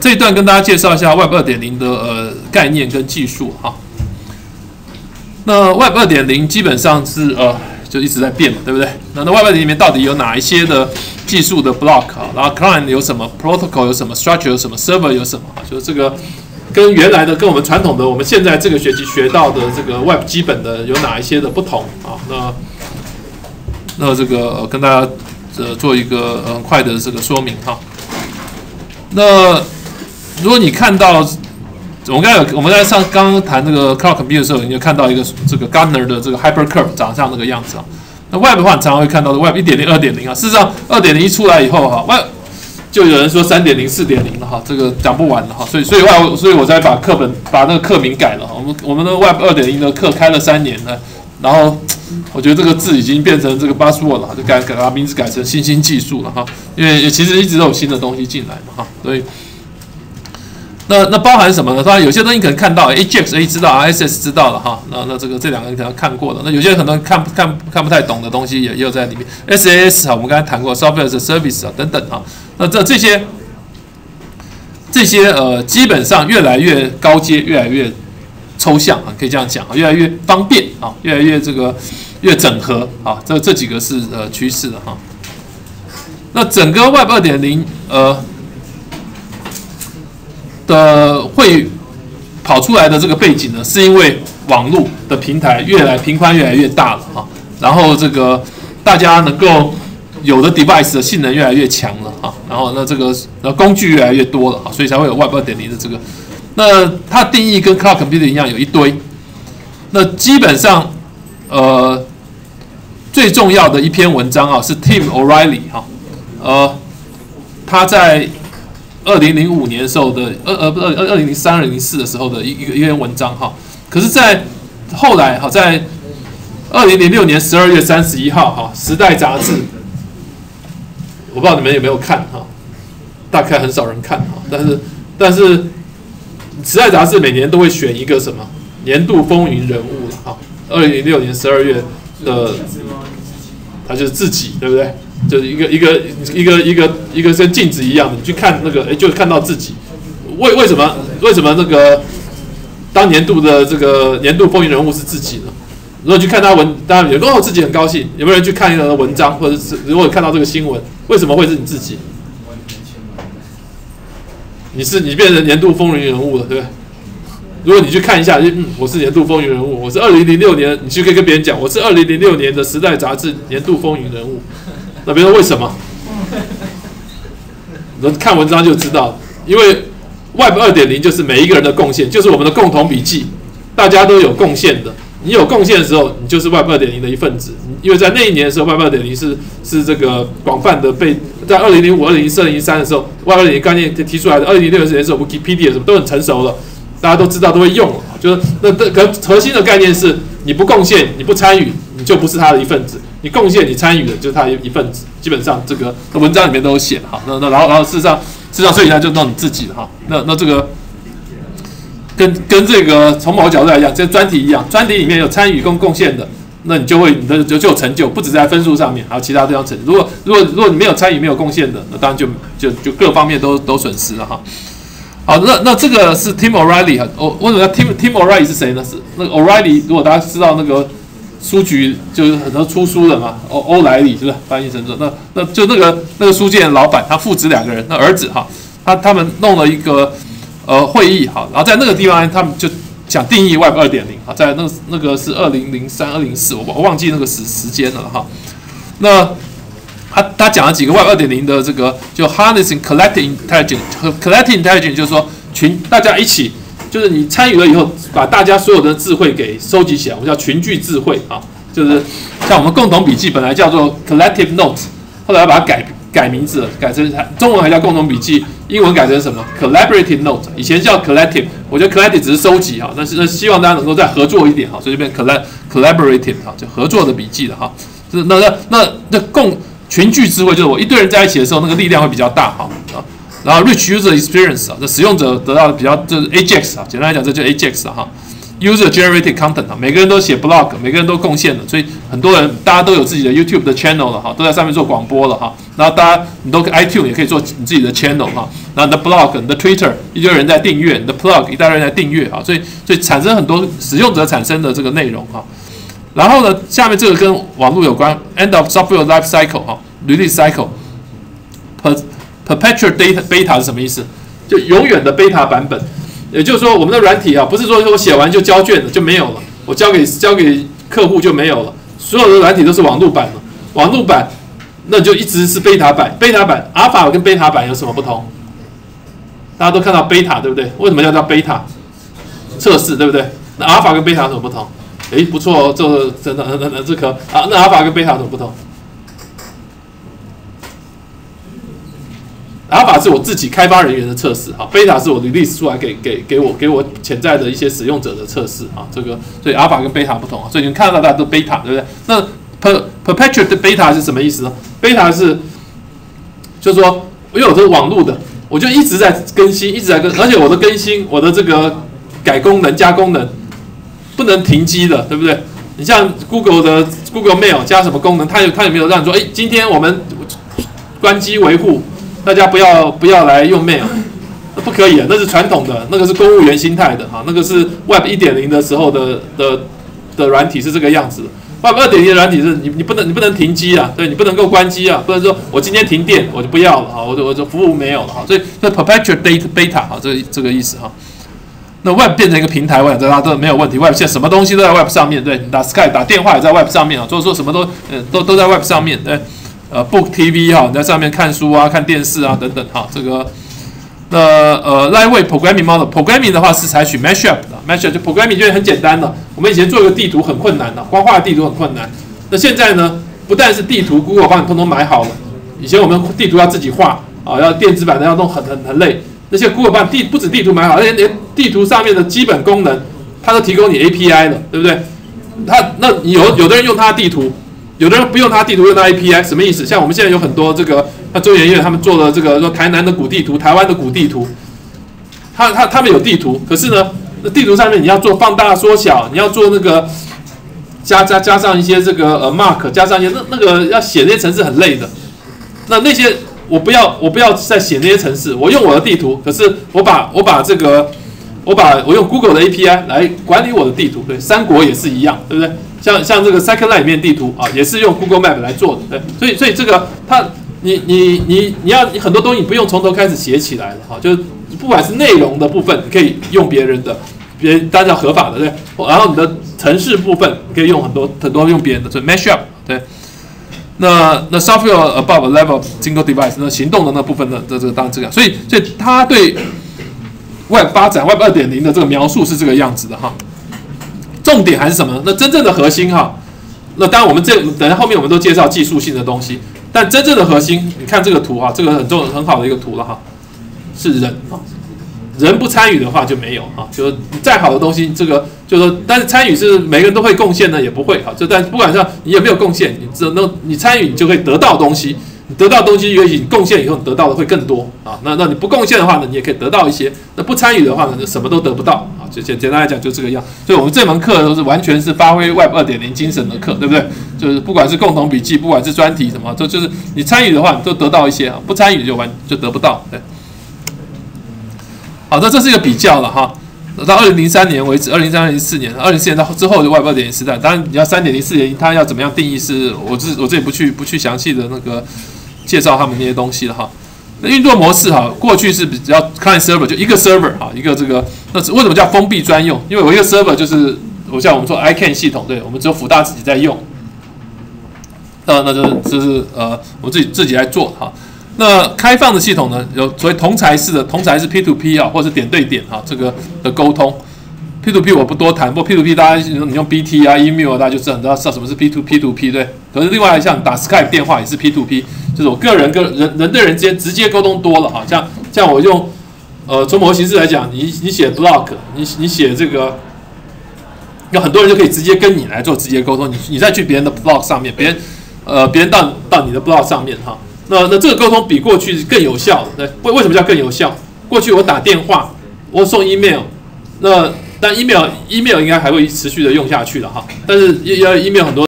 这一段跟大家介绍一下 Web 二点零的呃概念跟技术哈。那 Web 二点零基本上是呃就一直在变嘛，对不对？那那 Web 二点里面到底有哪一些的技术的 block 啊？然后 client 有什么，protocol 有什么，structure 有什么，server 有什么？就是这个跟原来的跟我们传统的我们现在这个学期学到的这个 Web 基本的有哪一些的不同啊？那那这个、跟大家呃做一个很快的这个说明哈。那如果你看到我们刚才有我们在上刚刚谈这个 cloud computer 的时候，你就看到一个这个 Gartner 的这个 hypercurve 长像那个样子啊。那 Web 的话，你常常会看到的 Web 一点零、二点零啊。事实上，二点零一出来以后哈，Web 就有人说三点零、四点零了哈，这个讲不完了哈。所以，所以话所以我才把课本把那个课名改了。我们我们的 Web 二点零的课开了三年了，然后我觉得这个字已经变成这个 buzzword 了，就改改把名字改成新兴技术了哈。因为其实一直都有新的东西进来嘛哈，所以。那那包含什么呢？当然有些东西可能看到，AJAX A 知道，RSS 知道了哈。那那这个这两个可能看过了。那有些可能看看看不太懂的东西也也有在里面。SAS 啊，我们刚才谈过，Software as a Service 啊等等啊。那这这些这些呃，基本上越来越高阶，越来越抽象啊，可以这样讲啊，越来越方便啊，越来越这个越整合啊。这这几个是呃趋势的哈。那整个 Web 二点零呃。的会跑出来的这个背景呢，是因为网络的平台越来频宽越来越大了哈，然后这个大家能够有的 device 的性能越来越强了哈，然后那这个呃工具越来越多了哈，所以才会有 Web 二点零的这个。那它定义跟 Cloud Computer 一样，有一堆。那基本上呃最重要的一篇文章啊，是 Tim O'Reilly 哈，呃他在。二零零五年的时候的二呃不二二零零三二零零四的时候的一一个一篇文章哈，可是，在后来哈，在二零零六年十二月三十一号哈，《时代》杂志，我不知道你们有没有看哈，大概很少人看哈，但是但是，《时代》杂志每年都会选一个什么年度风云人物了哈，二零零六年十二月的，他就是自己，对不对？就是一个一个一个一个一个跟镜子一样的，你去看那个，哎，就看到自己。为为什么为什么那个当年度的这个年度风云人物是自己呢？如果去看他文，当然有哦，自己很高兴。有没有人去看一个文章，或者是如果看到这个新闻，为什么会是你自己？你是你变成年度风云人物了，对不对？如果你去看一下，嗯，我是年度风云人物，我是二零零六年，你去可以跟别人讲，我是二零零六年的《时代》杂志年度风云人物。那别人为什么？你看文章就知道，因为 Web 二点零就是每一个人的贡献，就是我们的共同笔记，大家都有贡献的。你有贡献的时候，你就是 Web 二点零的一份子。因为在那一年的时候，Web 二点零是是这个广泛的被在二零零五、二零零四、二零零三的时候，Web 二点零概念提出来的。二零零六年的时候，Wikipedia 什么都很成熟了，大家都知道都会用了。就是那这可核心的概念是，你不贡献，你不参与，你就不是他的一份子。你贡献、你参与的，就是他一一份子。基本上这个文章里面都有写哈。那那然后然后事实上事实上，所以呢就弄你自己的哈。那那这个跟跟这个从某个角度来讲，这专题一样，专题里面有参与跟贡献的，那你就会你的就就有成就，不止在分数上面，还有其他地方成。如果如果如果你没有参与、没有贡献的，那当然就就就各方面都都损失了哈。好，那那这个是 Tim O'Reilly 哈。我为什么 Tim Tim O'Reilly 是谁呢？是那个 O'Reilly，如果大家知道那个。书局就是很多出书的嘛，欧欧莱里是不是翻译成这？那那就那个那个书店老板，他父子两个人，那儿子哈，他他们弄了一个呃会议哈，然后在那个地方他们就想定义 Web 二点零哈，在那那个是二零零三二零四，我我忘记那个时时间了哈。那他他讲了几个 Web 二点零的这个就 harnessing collecting intelligence，collecting intelligence，就是说群大家一起。就是你参与了以后，把大家所有的智慧给收集起来，我们叫群聚智慧啊。就是像我们共同笔记本来叫做 collective notes，后来把它改改名字了，改成中文还叫共同笔记，英文改成什么 collaborative note，以前叫 collective，我觉得 collective 只是收集哈，但是那希望大家能够再合作一点哈，所以就变 coll collaborative 哈，就合作的笔记了哈。是那那那那共群聚智慧，就是我一堆人在一起的时候，那个力量会比较大哈啊。然后，rich user experience 啊，这使用者得到的比较就是 Ajax 啊，简单来讲，这就 Ajax 哈。User generated content 啊，每个人都写 blog，每个人都贡献了，所以很多人大家都有自己的 YouTube 的 channel 了哈，都在上面做广播了哈。然后大家你都 iTune 也可以做你自己的 channel 哈，然后你的 blog、你的 Twitter 一堆人在订阅，你的 blog 一大堆人在订阅啊，所以所以产生很多使用者产生的这个内容哈。然后呢，下面这个跟网络有关，end of software life cycle 哈，release cycle 和 perpetual data beta 是什么意思？就永远的 beta 版本，也就是说我们的软体啊，不是说我写完就交卷了就没有了，我交给交给客户就没有了，所有的软体都是网络版的，网络版那就一直是 beta 版，beta 版 alpha 跟 beta 版有什么不同？大家都看到 beta 对不对？为什么要叫 beta 测试对不对？那 alpha 跟 beta 有什么不同？诶，不错哦，这真的，那那这颗啊，那阿尔法跟贝塔有什么不同？阿尔法是我自己开发人员的测试，哈，贝塔是我 release 出来给给给我给我潜在的一些使用者的测试，啊，这个所以阿尔法跟贝塔不同啊，所以你们看到大家都贝塔，对不对？那 per perpetual 的贝塔是什么意思呢？贝塔是就是说，因为我是网络的，我就一直在更新，一直在更，而且我的更新，我的这个改功能加功能。不能停机的，对不对？你像 Google 的 Google Mail 加什么功能，它有它有没有让你说，哎，今天我们关机维护，大家不要不要来用 Mail，那不可以啊，那是传统的，那个是公务员心态的哈，那个是 Web 一点零的时候的的的软体是这个样子，Web 二点零的软体是你你不能你不能停机啊，对你不能够关机啊，不能说我今天停电我就不要了哈，我就我就服务没有了哈，所以这 Perpetual Data Beta 哈，这这个意思哈。那 Web 变成一个平台，Web 大家都没有问题。Web 现在什么东西都在 Web 上面，对，你打 Sky 打电话也在 Web 上面啊，所以说什么都呃都都在 Web 上面，对，呃 Book TV 哈，你在上面看书啊、看电视啊等等哈，这个那呃，live Programming Model，Programming 的话是采取 Mashup 的，Mashup 就 Programming 就很简单的，我们以前做一个地图很困难的，光画地图很困难，那现在呢，不但是地图，Google 帮你通通买好了，以前我们地图要自己画啊，要电子版的要弄很很很累。那些 Google 帮地不止地图买好，而且连地图上面的基本功能，它都提供你 API 的，对不对？它那有有的人用它的地图，有的人不用它地图，用它 API，什么意思？像我们现在有很多这个，那周研院他们做的这个说台南的古地图、台湾的古地图，他他他们有地图，可是呢，那地图上面你要做放大缩小，你要做那个加加加上一些这个呃 mark，加上一些那那个要写那些程式很累的，那那些。我不要，我不要再写那些程式，我用我的地图。可是我把我把这个，我把我用 Google 的 API 来管理我的地图。对，三国也是一样，对不对？像像这个 Second Line 里面地图啊，也是用 Google Map 来做的。对，所以所以这个它，你你你你要你很多东西你不用从头开始写起来了哈，就是不管是内容的部分，你可以用别人的，别人当然合法的对。然后你的城市部分可以用很多很多用别人的，所以 Mashup 对。那那 software above level single device 那行动的那部分的这这个当然这样，所以所以它对 Web 发展 Web 二点零的这个描述是这个样子的哈。重点还是什么？那真正的核心哈，那当然我们这等下后面我们都介绍技术性的东西，但真正的核心，你看这个图哈，这个很重很好的一个图了哈，是人啊。人不参与的话就没有啊，就是再好的东西，这个就是说，但是参与是每个人都会贡献呢，也不会啊。就但不管是你有没有贡献，你只能你参与，你就可以得到东西。你得到东西，也许你贡献以后，你得到的会更多啊。那那你不贡献的话呢，你也可以得到一些。那不参与的话呢，就什么都得不到啊。就简简单来讲，就这个样。所以我们这门课都是完全是发挥 Web 二点零精神的课，对不对？就是不管是共同笔记，不管是专题什么，都就是你参与的话，你都得到一些啊；不参与就完就得不到，对。好那，这是一个比较了哈。到二零零三年为止，二零三零四年，二零四年到之后就 Web 二点零时代。当然，你要三点零、四点零，它要怎么样定义？是我这我这里不去不去详细的那个介绍他们那些东西了哈。那运作模式哈，过去是比较 client server 就一个 server 哈，一个这个那是为什么叫封闭专用？因为我一个 server 就是我像我们说 iCan 系统，对我们只有福大自己在用。那那就是就是呃，我自己自己来做哈。那开放的系统呢，有所谓同材式的，同材是 P to P 啊，或者是点对点哈，这个的沟通。P to P 我不多谈，不过 P to P 大家你用 BT 啊、email 啊，大家就知道知道什么是 P to P to P 对。可是另外像打 Skype 电话也是 P to P，就是我个人跟人人对人之间直接沟通多了哈，像像我用呃从模形式来讲，你你写 blog，你你写这个，有很多人就可以直接跟你来做直接沟通，你你再去别人的 blog 上面，别人呃别人到到你的 blog 上面哈。那那这个沟通比过去更有效，对，为为什么叫更有效？过去我打电话，我送 email，那但 email email 应该还会持续的用下去的哈，但是要 email 很多。